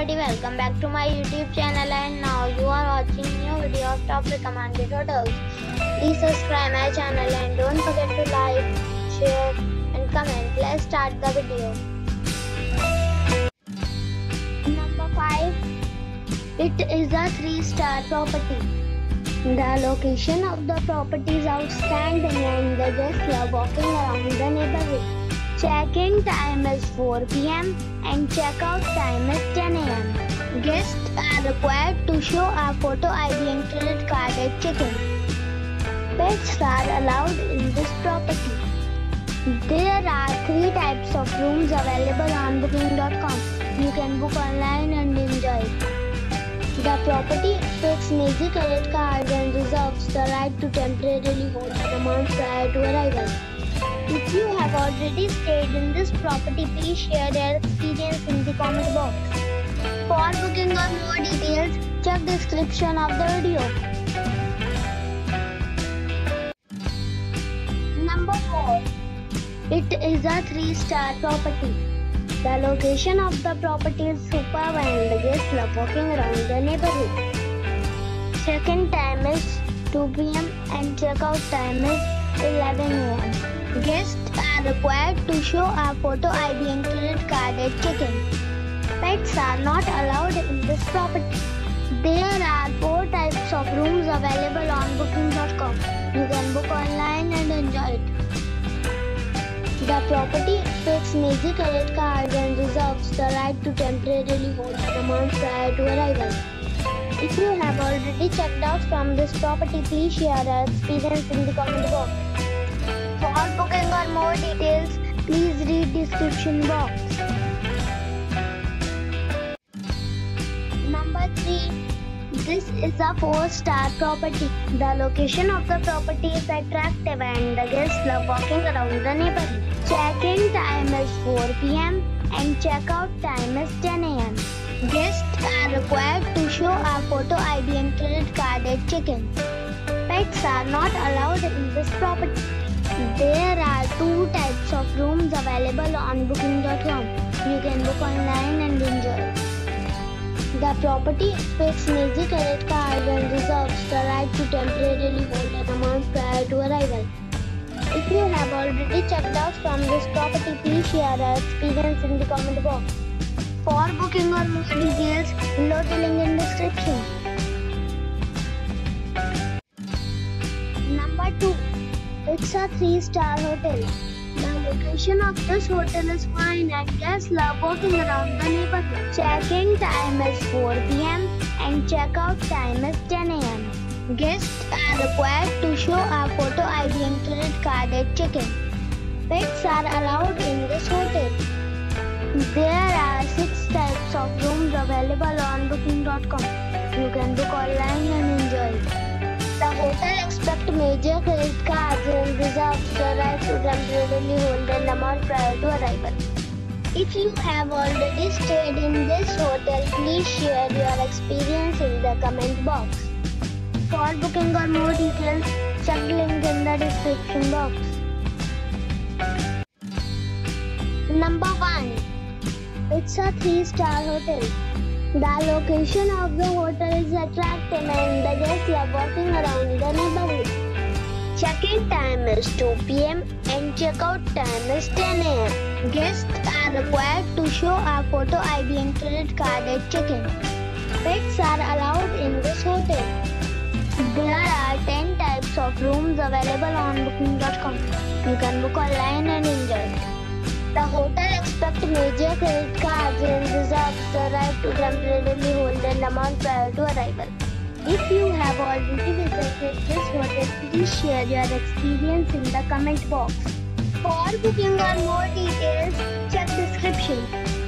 everybody, welcome back to my YouTube channel and now you are watching new video of top recommended hotels. Please subscribe my channel and don't forget to like, share and comment. Let's start the video. Number 5. It is a 3-star property. The location of the property is outstanding and the guests love walking around the neighborhood. Check-in time is 4 p.m. and check-out time is 10 a.m. Guests are required to show a photo ID and credit card at check-in. Pets are allowed in this property. There are three types of rooms available on booking.com. You can book online and enjoy. The property takes major credit cards and reserves the right to temporarily hold an amount prior to arrival. If you have already stayed in this property, please share your experience in the comment box. For booking or more details, check description of the video. Number 4. It is a 3-star property. The location of the property is superb and guests love walking around the neighborhood. Check-in time is 2 p.m. and check-out time is 11 a.m. Guests are required to show a photo ID and credit card at check-in. Pets are not allowed in this property. There are four types of rooms available on booking.com. You can book online and enjoy it. The property takes major credit cards and reserves the right to temporarily hold an amount prior to arrival. If you have already checked out from this property, please share your experience in the comment box. For booking or more details, please read description box. Number 3. This is a 4-star property. The location of the property is attractive and the guests love walking around the neighborhood. Check-in time is 4 p.m. and check-out time is 10 a.m. Guests are required to show a photo ID and credit card at check-in. Pets are not allowed in this property. There are two types of rooms available on booking.com. You can book online and enjoy. The property takes major credit cards and reserves the right to temporarily hold an amount prior to arrival. If you have already checked out from this property, please share your experience in the comment box. For booking or more details, below the link in description. It's a 3-star hotel. The location of this hotel is fine and guests love walking around the neighborhood. Check-in time is 4 p.m. and check-out time is 10 a.m. Guests are required to show a photo ID and credit card at check-in. Pets are allowed in this hotel. There are six types of rooms available on booking.com. You can book online and enjoy. The hotel expects major credit reserves the right to temporarily hold an amount prior to arrival. If you have already stayed in this hotel, please share your experience in the comment box. For booking or more details, check the link in the description box. Number 1 It's a 3-star hotel. The location of the hotel is attractive and the guests love walking around the neighborhood. Check-in time is 2 p.m. and check-out time is 10 a.m. Guests are required to show a photo ID and credit card at check-in. Pets are allowed in this hotel. There are 10 types of rooms available on booking.com. You can book online and enjoy. The hotel expects major credit cards and reserves the right to temporarily hold an amount prior to arrival. If you have already visited this hotel, please share your experience in the comment box. For booking or more details, check description.